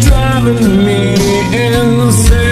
driving me insane.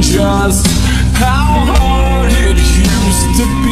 just how hard it used to be.